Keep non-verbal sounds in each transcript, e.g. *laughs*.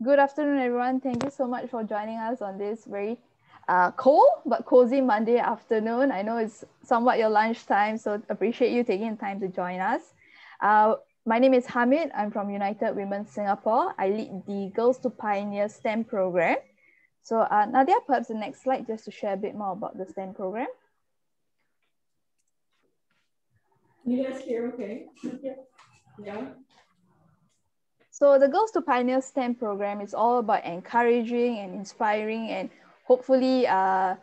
Good afternoon, everyone. Thank you so much for joining us on this very uh, cold but cozy Monday afternoon. I know it's somewhat your lunchtime, so appreciate you taking time to join us. Uh, my name is Hamid. I'm from United Women Singapore. I lead the Girls to Pioneer STEM program. So uh, Nadia, perhaps the next slide just to share a bit more about the STEM program. You guys hear okay? Yeah. Yeah. So the Girls to Pioneer STEM program is all about encouraging and inspiring and hopefully uh,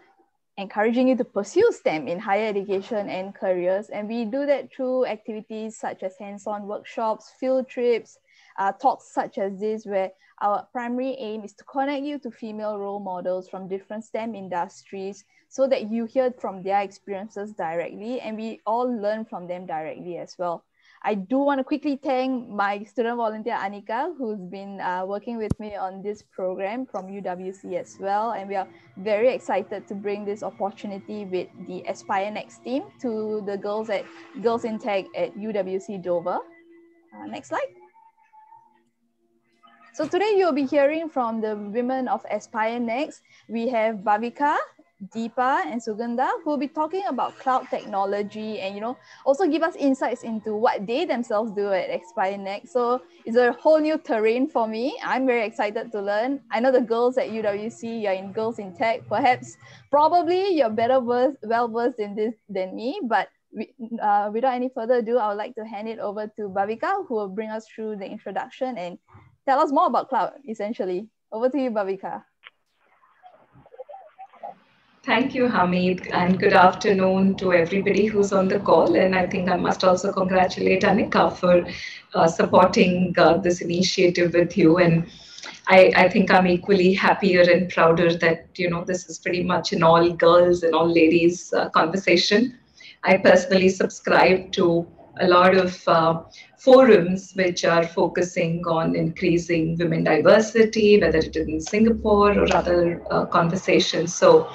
encouraging you to pursue STEM in higher education and careers. And we do that through activities such as hands-on workshops, field trips, uh, talks such as this, where our primary aim is to connect you to female role models from different STEM industries so that you hear from their experiences directly and we all learn from them directly as well. I do want to quickly thank my student volunteer Anika, who's been uh, working with me on this program from UWC as well. And we are very excited to bring this opportunity with the AspireNXT team to the girls at Girls in Tech at UWC Dover. Uh, next slide. So today you'll be hearing from the women of AspireNXT. We have Bhavika, Deepa and Sugandha, who will be talking about cloud technology and you know also give us insights into what they themselves do at AspireNXT. So it's a whole new terrain for me. I'm very excited to learn. I know the girls at UWC, you're in Girls in Tech. Perhaps, probably you're better versed, well versed in this than me. But we, uh, without any further ado, I would like to hand it over to Bhavika, who will bring us through the introduction and tell us more about cloud. Essentially, over to you, Bhavika. Thank you, Hamid, and good afternoon to everybody who's on the call. And I think I must also congratulate Anika for uh, supporting uh, this initiative with you. And I, I, think I'm equally happier and prouder that, you know, this is pretty much an all girls and all ladies uh, conversation. I personally subscribe to a lot of uh, forums which are focusing on increasing women diversity, whether it is in Singapore or other uh, conversations. So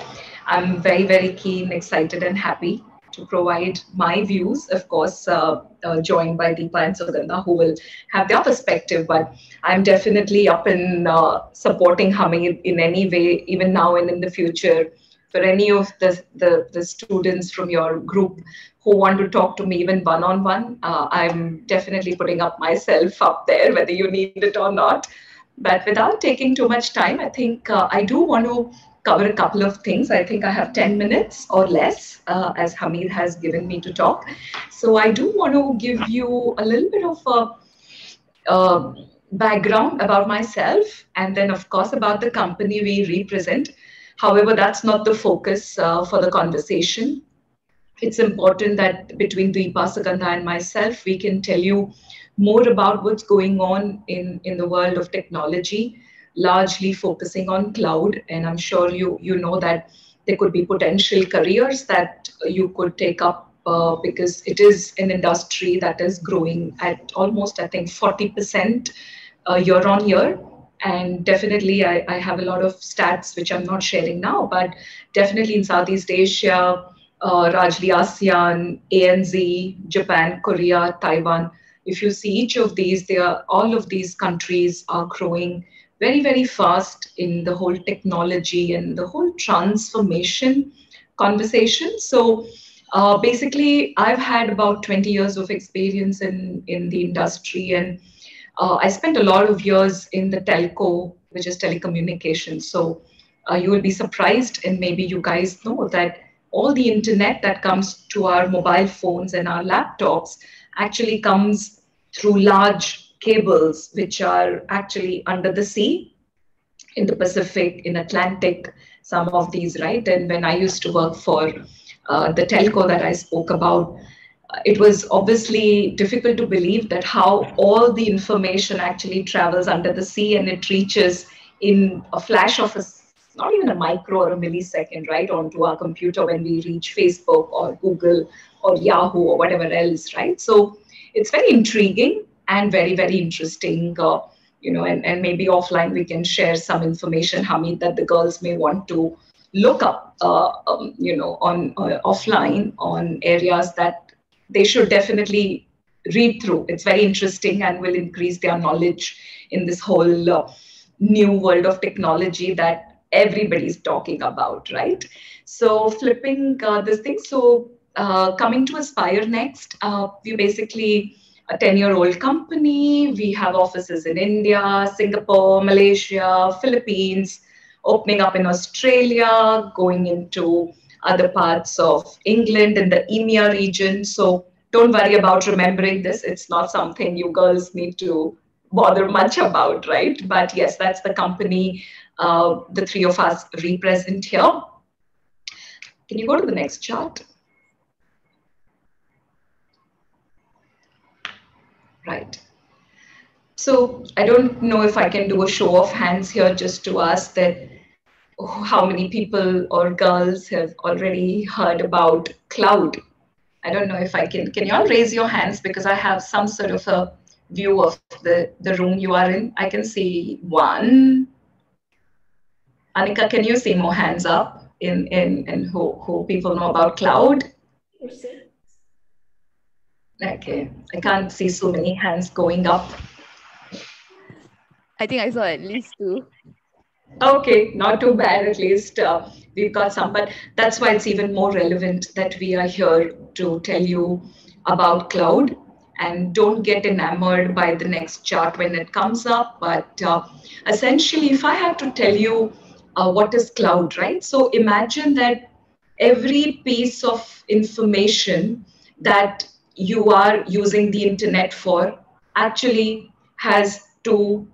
I'm very, very keen, excited, and happy to provide my views, of course, uh, uh, joined by Deepa and Sugandha, who will have their perspective. But I'm definitely up in uh, supporting Hamid in any way, even now and in the future. For any of the, the, the students from your group who want to talk to me even one on one, I'm definitely putting up myself up there, whether you need it or not. But without taking too much time, I think uh, I do want to cover a couple of things. I think I have 10 minutes or less, uh, as Hamid has given me to talk. So I do want to give you a little bit of a, a background about myself and then, of course, about the company we represent. However, that's not the focus uh, for the conversation. It's important that between Deepa Sugandha and myself, we can tell you more about what's going on in, in the world of technology largely focusing on cloud. And I'm sure you, you know that there could be potential careers that you could take up uh, because it is an industry that is growing at almost, I think, 40% uh, year on year. And definitely, I, I have a lot of stats which I'm not sharing now, but definitely in Southeast Asia, uh, ASEAN, ANZ, Japan, Korea, Taiwan. If you see each of these, they are all of these countries are growing very, very fast in the whole technology and the whole transformation conversation. So uh, basically, I've had about 20 years of experience in, in the industry, and uh, I spent a lot of years in the telco, which is telecommunications. So uh, you will be surprised, and maybe you guys know that all the internet that comes to our mobile phones and our laptops actually comes through large cables which are actually under the sea in the Pacific, in Atlantic, some of these, right? And when I used to work for uh, the telco that I spoke about, it was obviously difficult to believe that how all the information actually travels under the sea and it reaches in a flash of a not even a micro or a millisecond right onto our computer when we reach facebook or google or yahoo or whatever else right so it's very intriguing and very, very interesting. Uh, you know, and, and maybe offline we can share some information, Hamid, that the girls may want to look up, uh, um, you know, on uh, offline on areas that they should definitely read through. It's very interesting and will increase their knowledge in this whole uh, new world of technology that everybody's talking about, right? So flipping uh, this thing. So uh, coming to AspireNXT, uh, we basically a 10 year old company. We have offices in India, Singapore, Malaysia, Philippines, opening up in Australia, going into other parts of England and the EMEA region. So don't worry about remembering this. It's not something you girls need to bother much about, right? But yes, that's the company uh, the three of us represent here. Can you go to the next chart? Right. So I don't know if I can do a show of hands here just to ask that how many people or girls have already heard about cloud. I don't know if I can. Can you all raise your hands because I have some sort of a view of the, the room you are in. I can see one. Anika, can you see more hands up in, in, in who, who people know about cloud? Okay, I can't see so many hands going up. I think I saw at least two. Okay, not too bad. At least uh, we've got some, but that's why it's even more relevant that we are here to tell you about cloud. And don't get enamored by the next chart when it comes up. But uh, essentially, if I had to tell you uh, what is cloud, right? So imagine that every piece of information that you are using the internet for actually has to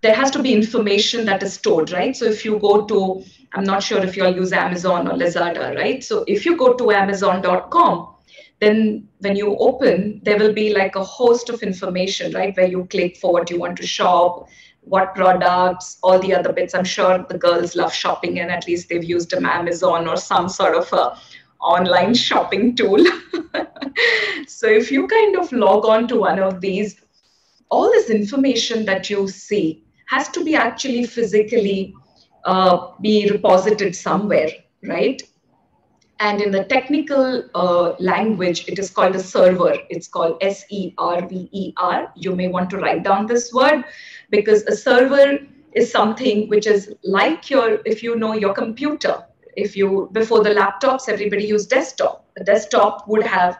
there has to be information that is stored, right? So if you go to, I'm not sure if you'll use Amazon or Lazada, right? So if you go to Amazon.com, then when you open, there will be like a host of information, right? Where you click for what you want to shop, what products, all the other bits. I'm sure the girls love shopping and at least they've used an Amazon or some sort of a online shopping tool. *laughs* so if you kind of log on to one of these, all this information that you see has to be actually physically uh, be reposited somewhere, right? And in the technical uh, language, it is called a server. It's called S E R V E R. You may want to write down this word because a server is something which is like your, if you know your computer. If you, before the laptops, everybody used desktop. A desktop would have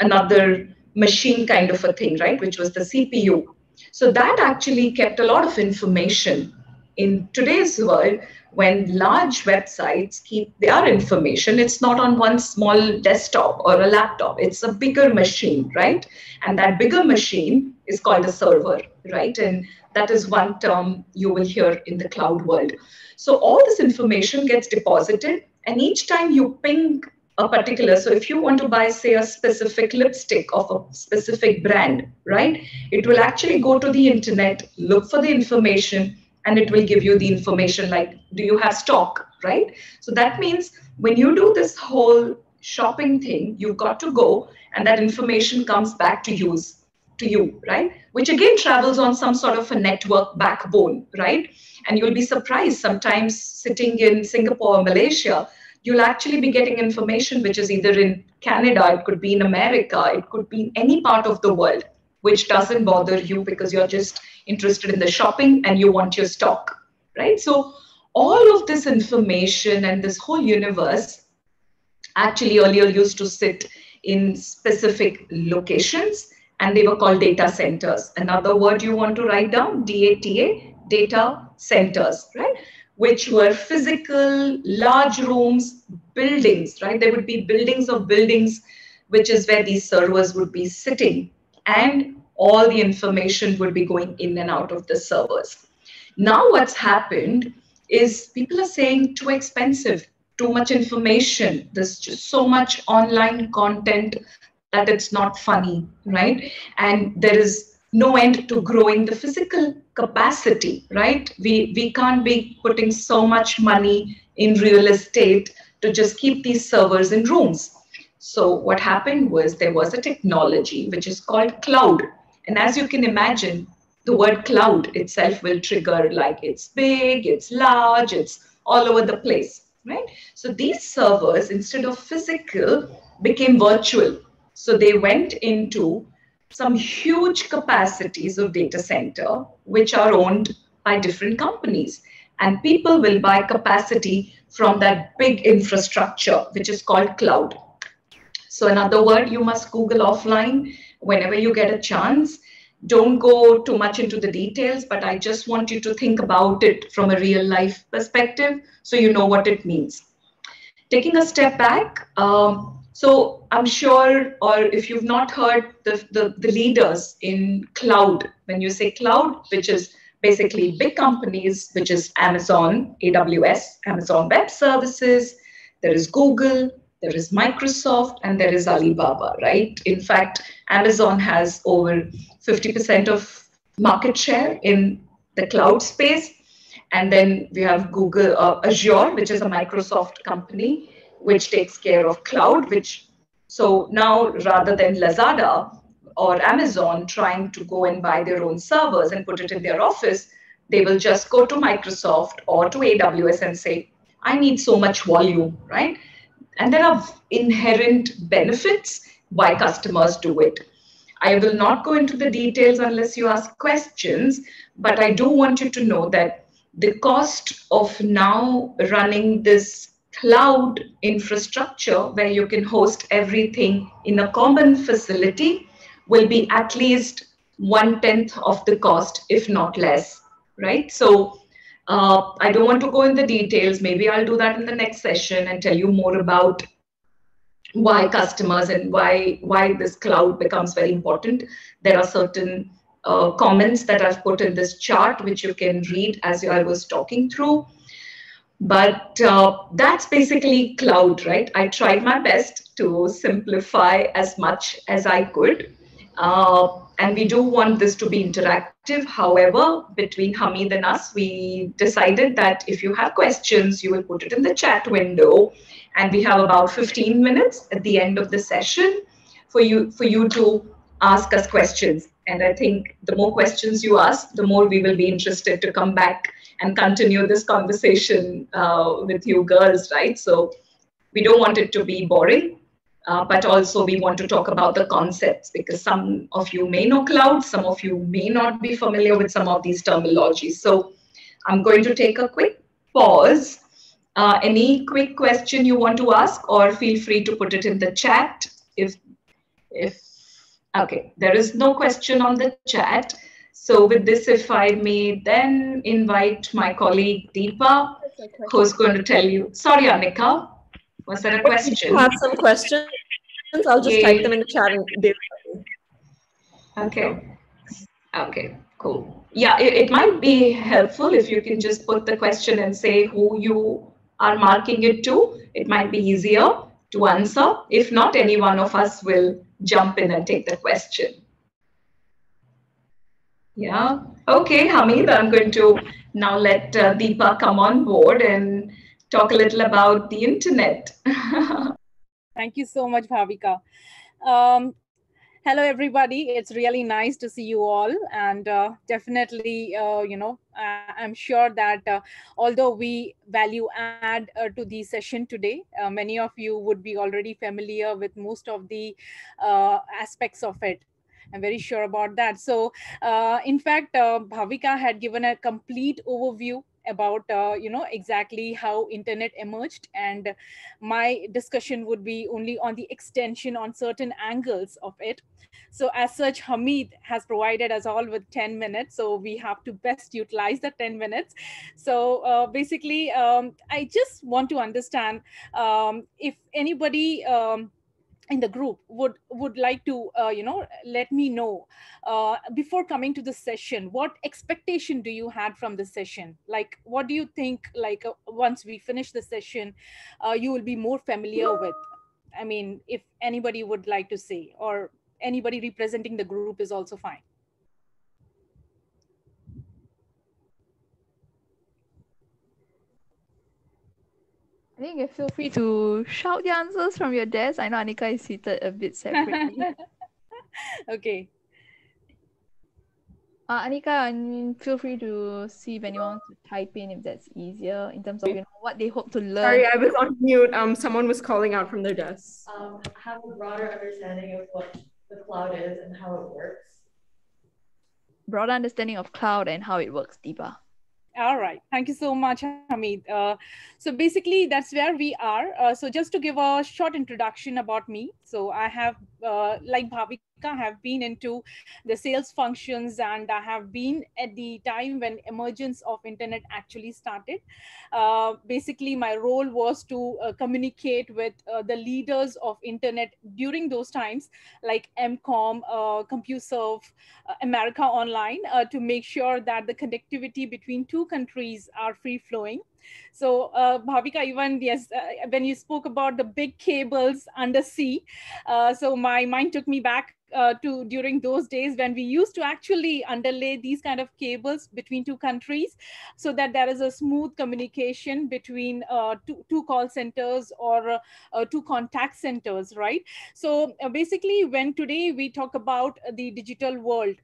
another machine kind of a thing, right? Which was the CPU. So that actually kept a lot of information. In today's world, when large websites keep their information, it's not on one small desktop or a laptop, it's a bigger machine, right? And that bigger machine is called a server, right? And that is one term you will hear in the cloud world. So all this information gets deposited, and each time you ping a particular so if you want to buy say a specific lipstick of a specific brand right it will actually go to the internet look for the information and it will give you the information like do you have stock right so that means when you do this whole shopping thing you've got to go and that information comes back to use to you right? Which again travels on some sort of a network backbone right? And you'll be surprised sometimes sitting in singapore or malaysia you'll actually be getting information which is either in Canada, it could be in America, it could be in any part of the world, which doesn't bother you because you're just interested in the shopping and you want your stock, right? So all of this information and this whole universe actually earlier used to sit in specific locations and they were called data centers. Another word you want to write down, DATA, data centers, right? which were physical, large rooms, buildings, right? There would be buildings of buildings, which is where these servers would be sitting. And all the information would be going in and out of the servers. Now, what's happened is people are saying too expensive, too much information. There's just so much online content that it's not funny, right? And there is no end to growing the physical capacity, right? We, we can't be putting so much money in real estate to just keep these servers in rooms. So what happened was there was a technology which is called cloud. And as you can imagine, the word cloud itself will trigger like it's big, it's large, it's all over the place, right? So these servers, instead of physical, became virtual. So they went into some huge capacities of data center, which are owned by different companies. And people will buy capacity from that big infrastructure, which is called cloud. So, in other words, you must Google offline whenever you get a chance. Don't go too much into the details, but I just want you to think about it from a real life perspective so you know what it means. Taking a step back, um, so I'm sure, or if you've not heard the, the, the leaders in cloud, when you say cloud, which is basically big companies, which is Amazon, AWS, Amazon Web Services, there is Google, there is Microsoft, and there is Alibaba, right? In fact, Amazon has over 50% of market share in the cloud space. And then we have Google, uh, Azure, which is a Microsoft company, which takes care of cloud, which so now rather than Lazada, or Amazon trying to go and buy their own servers and put it in their office, they will just go to Microsoft or to AWS and say, I need so much volume, right? And there are inherent benefits why customers do it. I will not go into the details unless you ask questions, but I do want you to know that the cost of now running this cloud infrastructure where you can host everything in a common facility will be at least one tenth of the cost, if not less, right? So uh, I don't want to go in the details. Maybe I'll do that in the next session and tell you more about why customers and why why this cloud becomes very important. There are certain uh, comments that I've put in this chart, which you can read as I was talking through. But uh, that's basically cloud, right? I tried my best to simplify as much as I could. Uh, and we do want this to be interactive. However, between Hamid and us, we decided that if you have questions, you will put it in the chat window. And we have about 15 minutes at the end of the session for you, for you to ask us questions. And I think the more questions you ask, the more we will be interested to come back and continue this conversation uh, with you girls, right? So we don't want it to be boring. Uh, but also we want to talk about the concepts because some of you may know cloud, some of you may not be familiar with some of these terminologies. So I'm going to take a quick pause. Uh, any quick question you want to ask or feel free to put it in the chat if, if, okay, there is no question on the chat. So with this, if I may then invite my colleague Deepa, who's going to tell you, sorry, Anika, was there a question? I have some questions. I'll just type them in the chat and Okay. Okay, cool. Yeah, it, it might be helpful if you can just put the question and say who you are marking it to. It might be easier to answer. If not, any one of us will jump in and take the question. Yeah. Okay, Hamid, I'm going to now let uh, Deepa come on board and talk a little about the internet. *laughs* Thank you so much, Bhavika. Um, hello, everybody. It's really nice to see you all. And uh, definitely, uh, you know, I'm sure that uh, although we value add uh, to the session today, uh, many of you would be already familiar with most of the uh, aspects of it. I'm very sure about that. So, in fact, Bhavika had given a complete overview about uh, you know exactly how internet emerged and my discussion would be only on the extension on certain angles of it so as such hamid has provided us all with 10 minutes so we have to best utilize the 10 minutes so uh, basically um, i just want to understand um, if anybody um, in the group would would like to uh, you know let me know uh, before coming to the session what expectation do you had from the session? Like what do you think like uh, once we finish the session uh, you will be more familiar with? I mean if anybody would like to say or anybody representing the group is also fine I think you feel free to shout the answers from your desk. I know Anika is seated a bit separately. *laughs* okay. Uh, Anika, I mean, feel free to see if anyone wants to type in if that's easier in terms of you know what they hope to learn. Sorry, I was on mute. Um, someone was calling out from their desk. Um, have a broader understanding of what the cloud is and how it works. Broader understanding of cloud and how it works, Deepa. All right. Thank you so much, Hamid. Uh, so basically, that's where we are. Uh, so just to give a short introduction about me. So I have, uh, like Bhavika, have been into the sales functions and I have been at the time when emergence of internet actually started. Uh, basically, my role was to uh, communicate with uh, the leaders of internet during those times, like MCOM, uh, CompuServe, uh, America Online, uh, to make sure that the connectivity between two countries are free flowing. So uh, Bhavika, even yes, uh, when you spoke about the big cables under sea, uh, so my mind took me back uh, to during those days when we used to actually underlay these kind of cables between two countries so that there is a smooth communication between uh, two, two call centers or uh, uh two contact centers, right? So uh, basically when today we talk about the digital world,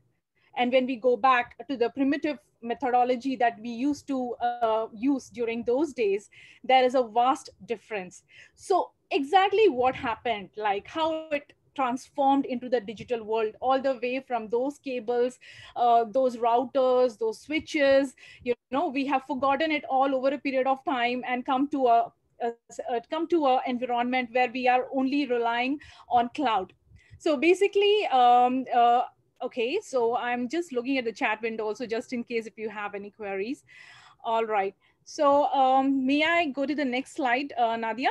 and when we go back to the primitive methodology that we used to uh, use during those days, there is a vast difference. So exactly what happened, like how it transformed into the digital world all the way from those cables uh, those routers those switches you know we have forgotten it all over a period of time and come to a, a, a come to a environment where we are only relying on cloud so basically um, uh, Okay, so I'm just looking at the chat window also just in case if you have any queries. All right, so um, may I go to the next slide, uh, Nadia?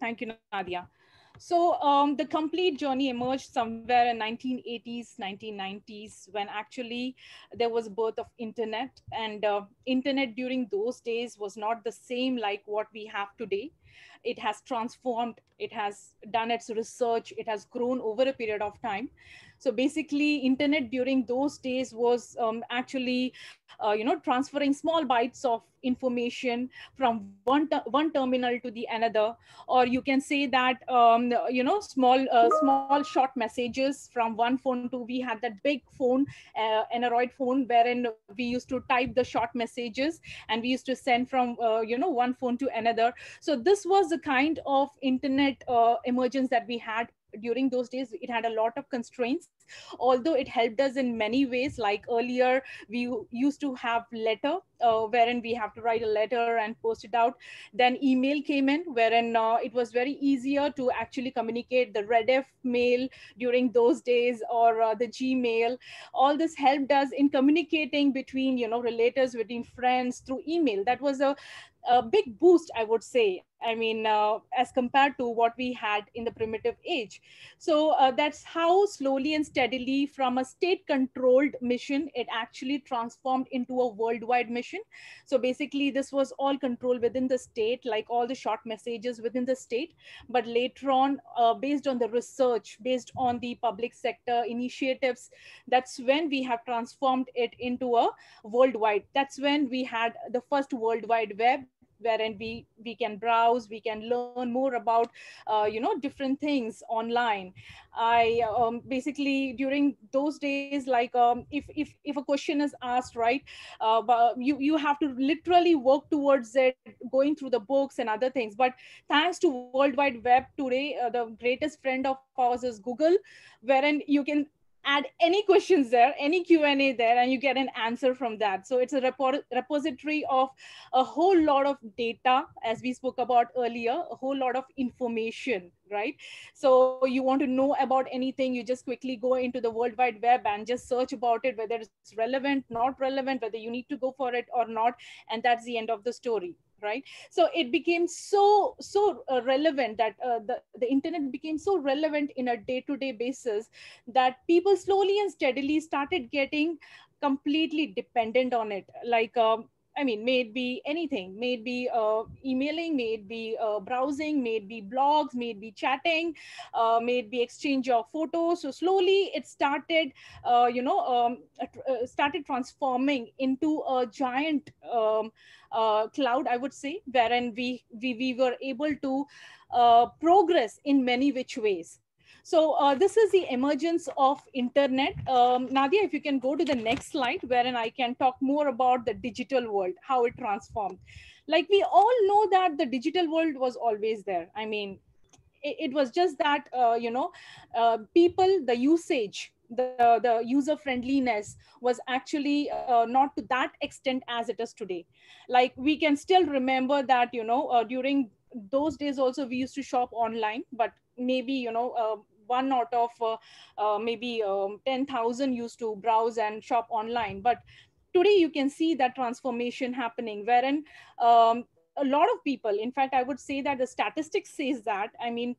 Thank you, Nadia. So um, the complete journey emerged somewhere in 1980s, 1990s, when actually there was birth of internet and uh, internet during those days was not the same like what we have today it has transformed, it has done its research, it has grown over a period of time. So basically, internet during those days was um, actually, uh, you know, transferring small bytes of information from one ter one terminal to the another, or you can say that, um, you know, small uh, small short messages from one phone to we had that big phone, uh, Android phone, wherein we used to type the short messages and we used to send from, uh, you know, one phone to another. So this was the kind of internet uh, emergence that we had during those days. It had a lot of constraints although it helped us in many ways. Like earlier we used to have letter uh, wherein we have to write a letter and post it out. Then email came in wherein uh, it was very easier to actually communicate the rediff mail during those days or uh, the gmail. All this helped us in communicating between you know relatives between friends through email. That was a a big boost, I would say. I mean, uh, as compared to what we had in the primitive age. So uh, that's how slowly and steadily from a state controlled mission, it actually transformed into a worldwide mission. So basically this was all controlled within the state, like all the short messages within the state. But later on, uh, based on the research, based on the public sector initiatives, that's when we have transformed it into a worldwide. That's when we had the first worldwide Web wherein we we can browse we can learn more about uh, you know different things online. I um, basically during those days like um, if if if a question is asked right uh, you you have to literally work towards it going through the books and other things. But thanks to world wide web today uh, the greatest friend of ours is google wherein you can add any questions there, any Q&A there, and you get an answer from that. So it's a repo repository of a whole lot of data, as we spoke about earlier, a whole lot of information, right? So you want to know about anything, you just quickly go into the World Wide Web and just search about it, whether it's relevant, not relevant, whether you need to go for it or not, and that's the end of the story right? So it became so so uh, relevant that uh, the, the internet became so relevant in a day-to-day basis that people slowly and steadily started getting completely dependent on it. Like um, I mean, may it be anything, may it be uh, emailing, may it be uh, browsing, may it be blogs, may it be chatting, uh, may it be exchange of photos. So slowly it started, uh, you know, um, uh, started transforming into a giant um, uh, cloud, I would say, wherein we, we, we were able to progress in many which ways. So uh, this is the emergence of internet. Um, Nadia, if you can go to the next slide, wherein I can talk more about the digital world, how it transformed. Like we all know that the digital world was always there. I mean, it, it was just that, uh, you know, uh, people, the usage the, the user friendliness was actually uh, not to that extent as it is today. Like we can still remember that, you know, uh, during those days also we used to shop online, but maybe, you know, uh, one out of uh, uh, maybe um, 10,000 used to browse and shop online. But today you can see that transformation happening wherein um, a lot of people, in fact, I would say that the statistics says that, I mean,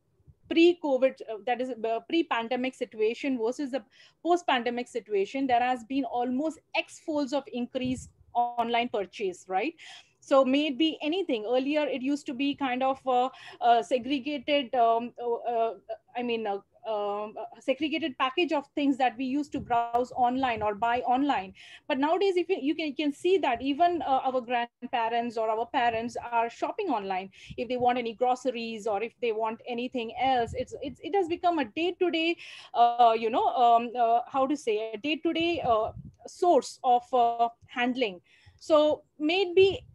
pre-COVID, uh, that is uh, pre-pandemic situation versus the post-pandemic situation, there has been almost X folds of increase online purchase, right? So may it be anything. Earlier, it used to be kind of uh, uh, segregated. Um, uh, uh I mean, uh, um, segregated package of things that we used to browse online or buy online. But nowadays, if you, you can, you can see that even uh, our grandparents or our parents are shopping online. If they want any groceries or if they want anything else, it's, it's it has become a day-to-day, -day, you know, um, how to say, a day-to-day -day, source of handling. So maybe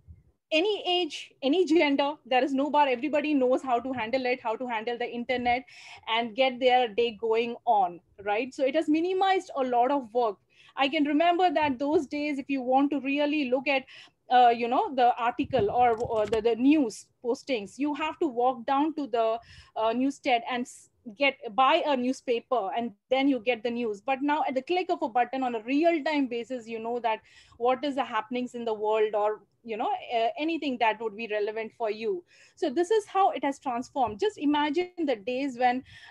any age, any gender, there is no bar. Everybody knows how to handle it, how to handle the internet and get their day going on, right? So it has minimized a lot of work. I can remember that those days, if you want to really look at uh, you know the article or, or the, the news postings you have to walk down to the uh, newstead and get buy a newspaper and then you get the news but now at the click of a button on a real time basis you know that what is the happenings in the world or you know uh, anything that would be relevant for you. So this is how it has transformed. Just imagine the days when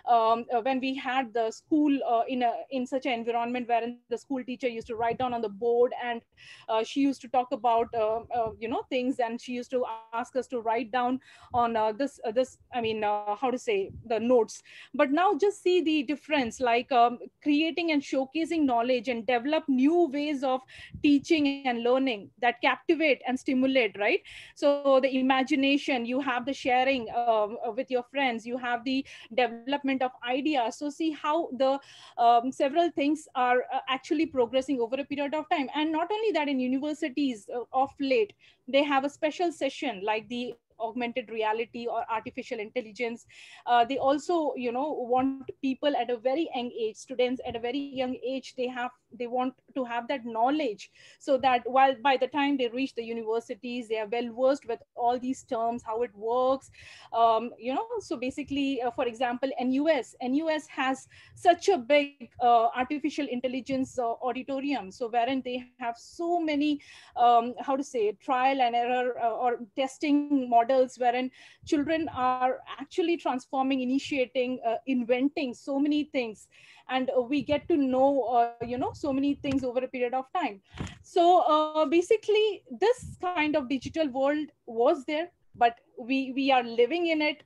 um, uh, when we had the school uh, in a in such an environment wherein the school teacher used to write down on the board and uh, she used to talk about uh, you know things and she used to ask us to write down on this this i mean how to say the notes. But now just see the difference like um, creating and showcasing knowledge and develop new ways of teaching and learning that captivate and stimulate right? So the imagination you have the sharing um, uh, with your friends you have the development of ideas. So see how the um, several things are uh, actually progressing over a period of time. And not only that in universities uh, of late they have a special session like the augmented reality or artificial intelligence. Uh, they also you know want people at a very young age students at a very young age they have they want to have that knowledge so that while by the time they reach the universities they are well versed with all these terms how it works. Um, you know so basically uh, for example nus nus has such a big uh, artificial intelligence uh, auditorium so wherein they have so many um, how to say trial and error uh, or testing models wherein children are actually transforming initiating uh, inventing so many things. And uh, we get to know uh, you know so many things over a period of time. So uh, basically this kind of digital world was there but we we are living in it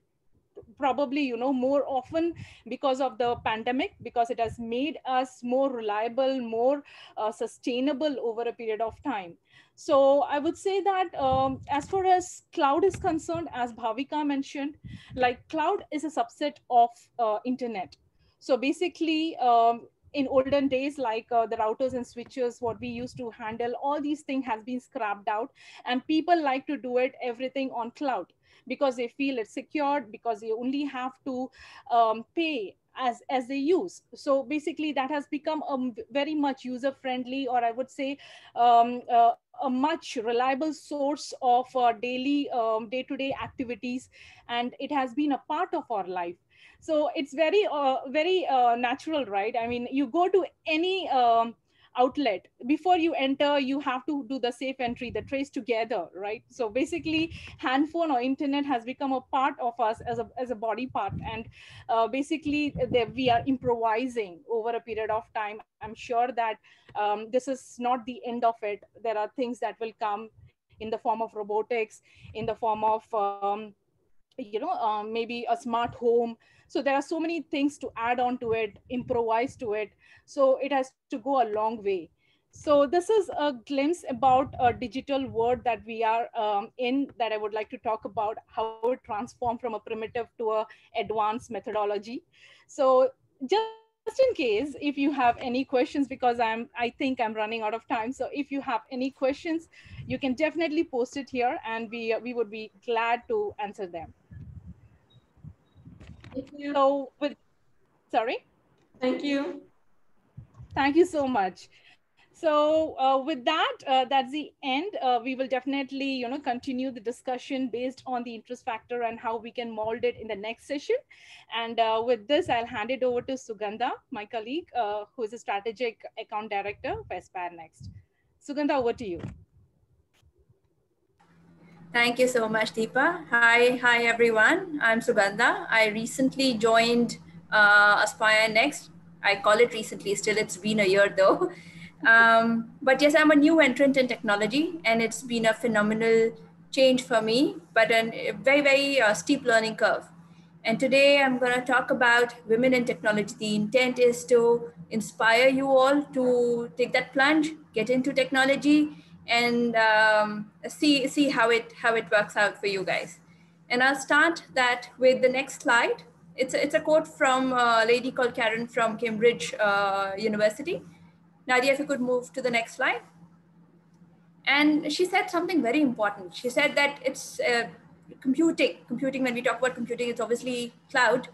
probably you know more often because of the pandemic because it has made us more reliable more uh, sustainable over a period of time. So i would say that um, as far as cloud is concerned as bhavika mentioned like cloud is a subset of uh, internet. So basically, um, in olden days, like uh, the routers and switches, what we used to handle, all these things has been scrapped out. And people like to do it everything on cloud because they feel it's secured, because they only have to um, pay as as they use so basically that has become a very much user friendly or i would say um, uh, a much reliable source of uh, daily um, day-to-day activities and it has been a part of our life so it's very uh, very uh, natural right? I mean you go to any um, outlet before you enter you have to do the safe entry the trace together right? So basically handphone or internet has become a part of us as a, as a body part. And uh, basically we are improvising over a period of time. I'm sure that um, this is not the end of it. There are things that will come in the form of robotics in the form of um, you know um, maybe a smart home. So there are so many things to add on to it improvise to it. So it has to go a long way. So this is a glimpse about a digital world that we are um, in that i would like to talk about how it transformed from a primitive to a advanced methodology. So just in case if you have any questions because i'm i think i'm running out of time. So if you have any questions you can definitely post it here and we we would be glad to answer them you. So with, sorry? Thank you. Thank you so much. So uh, with that, uh, that's the end. Uh, we will definitely, you know, continue the discussion based on the interest factor and how we can mold it in the next session. And uh, with this, I'll hand it over to Sugandha, my colleague, uh, who is a strategic account director for AspireNXT. Sugandha, over to you. Thank you so much, Deepa. Hi, hi everyone. I'm Sugandha. I recently joined uh, AspireNXT. I call it recently, still it's been a year though. Um, but yes, I'm a new entrant in technology, and it's been a phenomenal change for me, but a very, very uh, steep learning curve. And today I'm going to talk about women in technology. The intent is to inspire you all to take that plunge, get into technology, and um, see see how it how it works out for you guys. And I'll start that with the next slide. It's a, it's a quote from a lady called Karen from Cambridge uh, University Nadia, if you could move to the next slide. And she said something very important. She said that it's uh, computing. Computing, when we talk about computing, it's obviously cloud.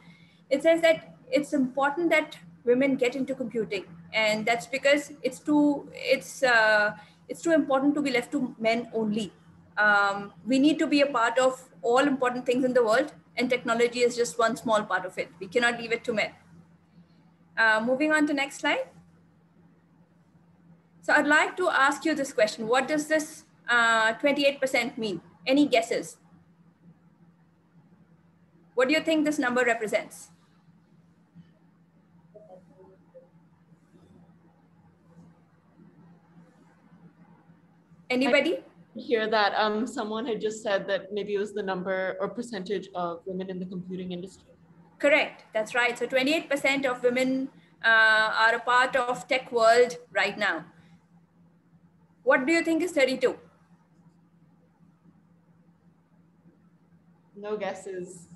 It says that it's important that women get into computing, and that's because it's too it's uh, it's too important to be left to men only. Um, we need to be a part of all important things in the world, and technology is just one small part of it. We cannot leave it to men. Uh, moving on to next slide. So I'd like to ask you this question. What does this 28% uh, mean? Any guesses? What do you think this number represents? Anybody? I hear that um, someone had just said that maybe it was the number or percentage of women in the computing industry. Correct. That's right. So 28% of women uh, are a part of tech world right now. What do you think is 32? No guesses.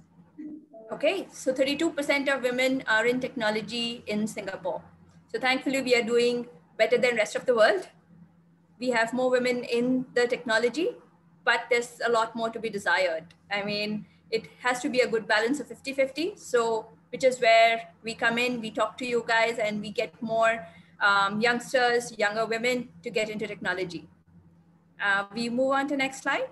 Okay, so 32% of women are in technology in Singapore. So thankfully we are doing better than rest of the world. We have more women in the technology, but there's a lot more to be desired. I mean, it has to be a good balance of 50-50. So which is where we come in, we talk to you guys and we get more um, youngsters, younger women to get into technology. Uh, we move on to next slide.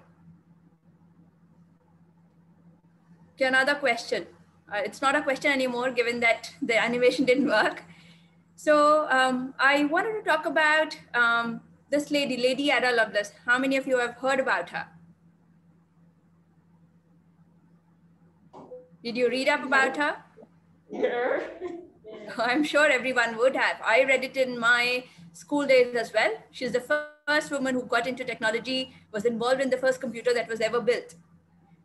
Okay, another question. Uh, it's not a question anymore given that the animation didn't work. So um, I wanted to talk about um, this lady, Lady Ada Lovelace. How many of you have heard about her? Did you read up about her? Yeah. *laughs* I'm sure everyone would have. I read it in my school days as well. She's the first woman who got into technology, was involved in the first computer that was ever built.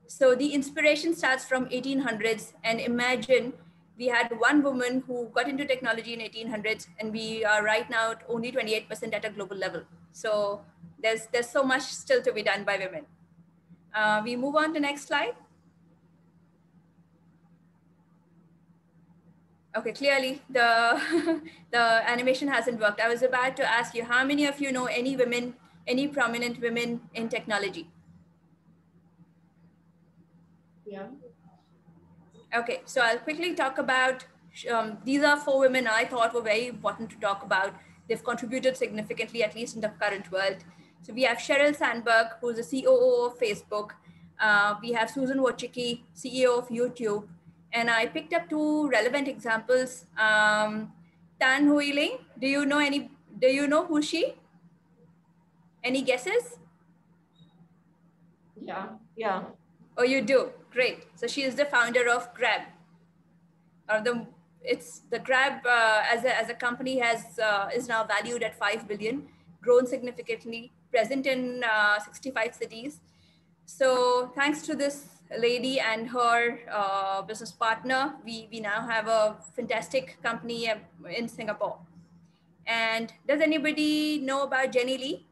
So the inspiration starts from 1800s and imagine we had one woman who got into technology in 1800s and we are right now at only 28% at a global level. So there's, there's so much still to be done by women. Uh, we move on to next slide. Okay, clearly the, *laughs* the animation hasn't worked. I was about to ask you, how many of you know any women, any prominent women in technology? Yeah. Okay, so I'll quickly talk about, um, these are four women I thought were very important to talk about. They've contributed significantly, at least in the current world. So we have Sheryl Sandberg, who's the COO of Facebook. Uh, we have Susan Wojcicki, CEO of YouTube and I picked up two relevant examples. Um, Tan Hooi Ling, do you know any, do you know who she? Any guesses? Yeah, yeah. Oh, you do, great. So she is the founder of Grab. Or the, it's the Grab uh, as, a, as a company has, uh, is now valued at 5 billion, grown significantly, present in uh, 65 cities. So thanks to this lady and her uh, business partner, we, we now have a fantastic company in Singapore. And does anybody know about Jenny Lee?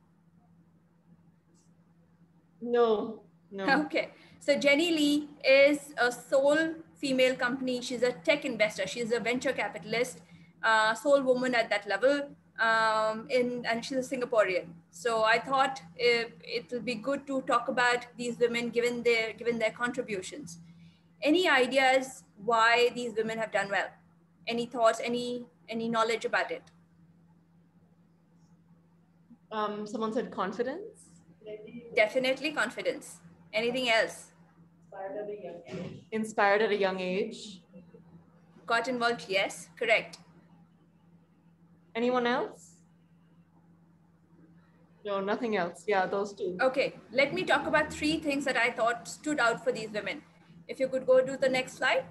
No, no. *laughs* Okay. So Jenny Lee is a sole female company. She's a tech investor. She's a venture capitalist, uh, sole woman at that level um, in, and she's a Singaporean. So I thought it, will be good to talk about these women given their, given their contributions. Any ideas why these women have done well? Any thoughts, any, any knowledge about it? Um, someone said confidence. Definitely confidence. Anything else? Inspired at a young age. Got involved? Yes, correct. Anyone else? No, nothing else. Yeah, those two. Okay, let me talk about three things that I thought stood out for these women. If you could go to the next slide.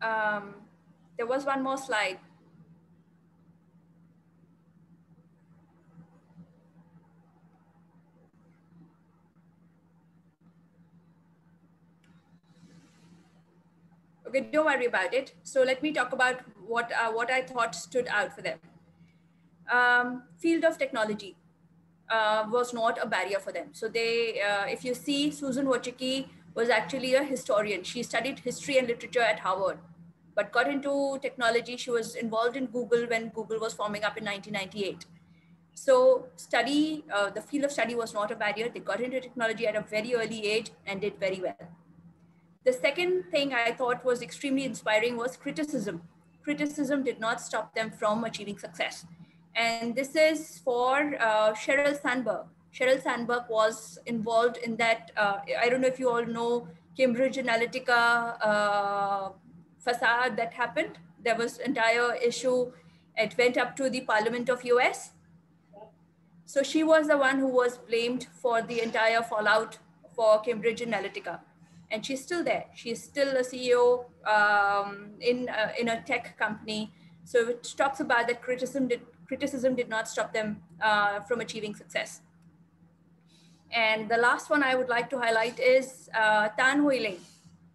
Um, there was one more slide. Okay, don't worry about it. So let me talk about what, uh, what I thought stood out for them. Um, field of technology uh, was not a barrier for them. So they, uh, if you see Susan Wojcicki was actually a historian. She studied history and literature at Harvard, but got into technology. She was involved in Google when Google was forming up in 1998. So study, uh, the field of study was not a barrier. They got into technology at a very early age and did very well. The second thing I thought was extremely inspiring was criticism. Criticism did not stop them from achieving success. And this is for uh, Sheryl Sandberg. Sheryl Sandberg was involved in that. Uh, I don't know if you all know Cambridge Analytica uh, facade that happened. There was entire issue. It went up to the Parliament of US. So she was the one who was blamed for the entire fallout for Cambridge Analytica and she's still there. She's still a CEO um, in uh, in a tech company. So it talks about that criticism did criticism did not stop them uh, from achieving success. And the last one I would like to highlight is uh, Tan Hooi Ling.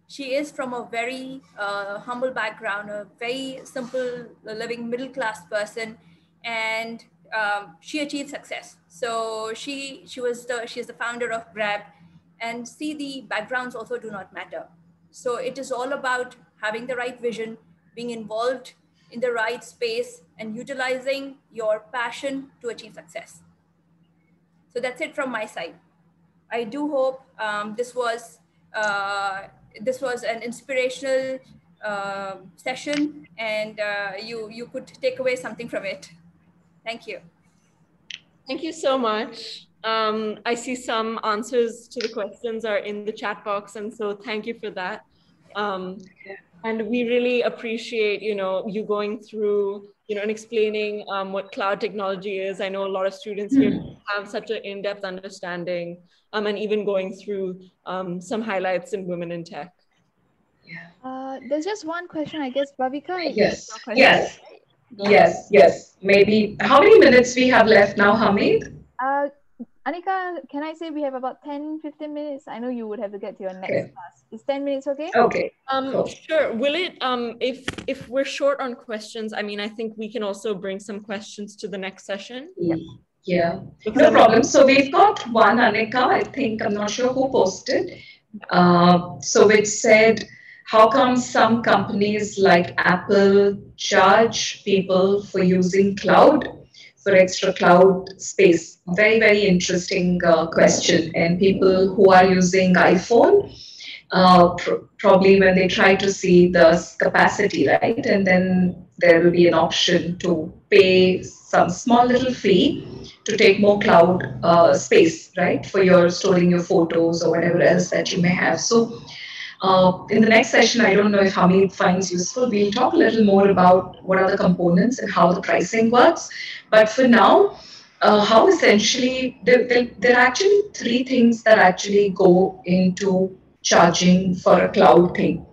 She is from a very uh, humble background, a very simple living middle class person, and um, she achieved success. So she she was the she's the founder of Grab and see the backgrounds also do not matter. So it is all about having the right vision, being involved in the right space and utilizing your passion to achieve success. So that's it from my side. I do hope um, this was uh, this was an inspirational uh, session and uh, you you could take away something from it. Thank you. Thank you so much. Um, I see some answers to the questions are in the chat box, and so thank you for that. Um, and we really appreciate, you know, you going through, you know, and explaining um, what cloud technology is. I know a lot of students here have such an in-depth understanding, um, and even going through um, some highlights in women in tech. Yeah. Uh, there's just one question, I guess, Bhavika. Yes. Yes. Yes. Yes. Maybe. How many minutes we have left now, Hamid? Uh, Anika, can I say we have about 10, 15 minutes? I know you would have to get to your next okay. class. Is 10 minutes okay? Okay. Um, cool. Sure. Will it, um, if, if we're short on questions, I mean, I think we can also bring some questions to the next session. Yep. Yeah, no problem. So we've got one, Anika, I think, I'm not sure who posted. Uh, so it said, how come some companies like Apple charge people for using cloud for extra cloud space? Very, very interesting uh, question. And people who are using iPhone, uh, pr probably when they try to see the capacity, right? And then there will be an option to pay some small little fee to take more cloud uh, space, right? For your storing your photos or whatever else that you may have. So uh, in the next session, I don't know if Hamid finds useful. We'll talk a little more about what are the components and how the pricing works. But for now, uh, how essentially, there, there, there, are actually three things that actually go into charging for a cloud thing.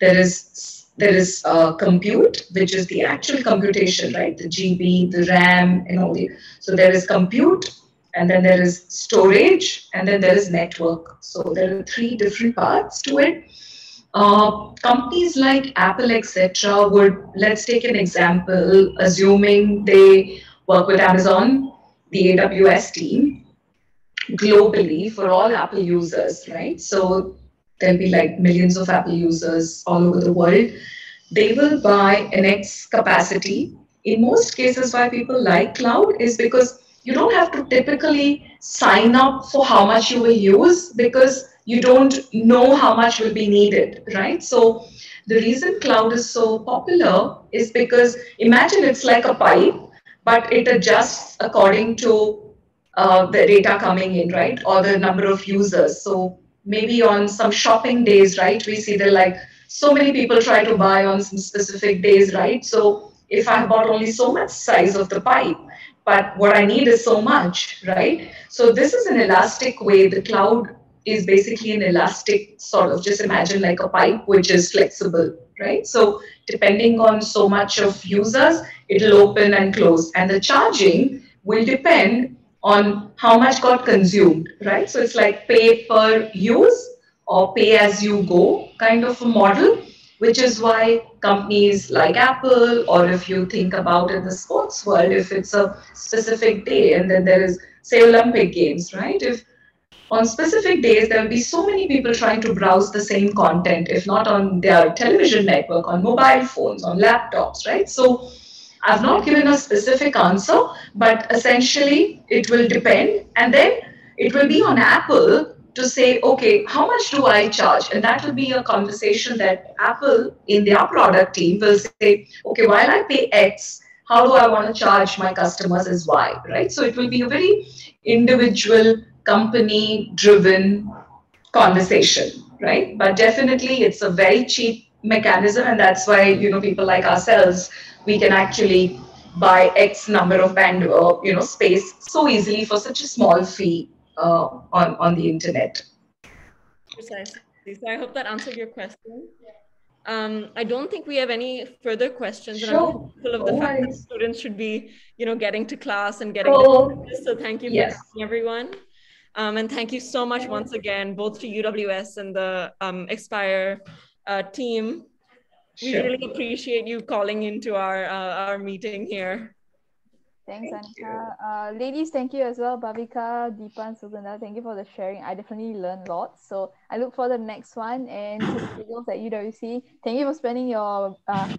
There is there is uh, compute, which is the actual computation, right? The GB, the RAM, and all the. So there is compute, and then there is storage, and then there is network. So there are three different parts to it. Uh, companies like Apple, etc., would let's take an example, assuming they work with Amazon, the AWS team, globally for all Apple users, right? So there'll be like millions of Apple users all over the world. They will buy an X capacity. In most cases, why people like cloud is because you don't have to typically sign up for how much you will use because you don't know how much will be needed, right? So the reason cloud is so popular is because imagine it's like a pipe, but it adjusts according to uh, the data coming in, right? Or the number of users. So maybe on some shopping days, right? We see that like so many people try to buy on some specific days, right? So if I bought only so much size of the pipe, but what I need is so much, right? So this is an elastic way. The cloud is basically an elastic sort of just imagine like a pipe which is flexible, right? So depending on so much of users, it'll open and close. And the charging will depend on how much got consumed, right? So it's like pay per use or pay as you go kind of a model, which is why companies like Apple, or if you think about in the sports world, if it's a specific day and then there is, say, Olympic Games, right? If on specific days, there will be so many people trying to browse the same content, if not on their television network, on mobile phones, on laptops, right? So I've not given a specific answer, but essentially it will depend. And then it will be on Apple to say, okay, how much do I charge? And that will be a conversation that Apple in their product team will say, okay, while I pay X, how do I want to charge my customers as Y, right? So it will be a very individual company driven conversation, right? But definitely it's a very cheap mechanism. And that's why, you know, people like ourselves, we can actually buy X number of band, uh, you know, space so easily for such a small fee uh, on, on the internet. Precisely. So I hope that answered your question. Um, I don't think we have any further questions. Sure. And I'm hopeful of the No fact that students should be, you know, getting to class and getting this. So thank you for Yes. coming, everyone. Um, and thank you so much once again, both to UWS and the um, Aspire uh, team. We Sure. really appreciate you calling into our uh, our meeting here. Thanks, Thank Anika. Uh, ladies, thank you as well. Bhavika, Deepa, and Sugandha, thank you for the sharing. I definitely learned lots. So I look for the next one. And to at UWC, thank you for spending your uh,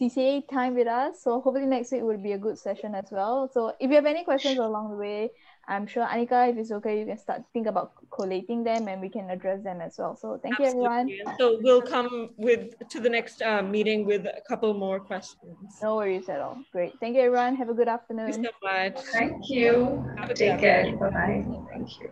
CCA time with us. So hopefully next week will be a good session as well. So if you have any questions along the way, I'm sure Anika, if it's okay, you can start think about collating them and we can address them as well. So thank you everyone. So we'll come with to the next uh, meeting with a couple more questions. No worries at all. Great. Thank you everyone. Have a good afternoon. Thank you afternoon. so much. Thank you. Have a good Take care. Bye bye. Thank you.